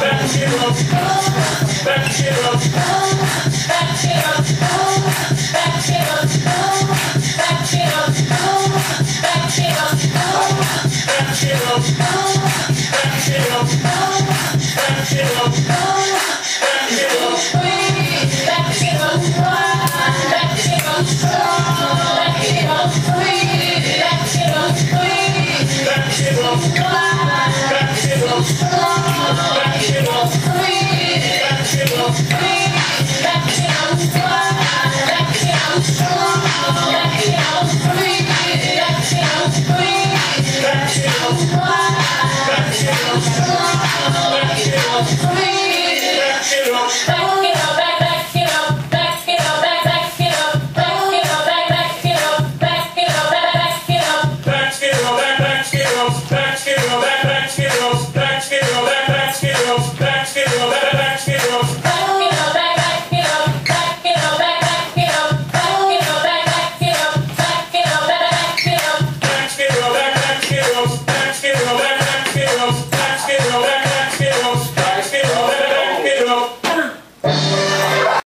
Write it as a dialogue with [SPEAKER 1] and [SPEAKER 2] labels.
[SPEAKER 1] back to zero, back to zero, back to zero, back to zero, back to zero, back to zero, back to zero, back to zero, back to zero, back to zero, back to zero, back to zero, back to zero, back to zero, back to zero, back to zero, back to zero. girls, the get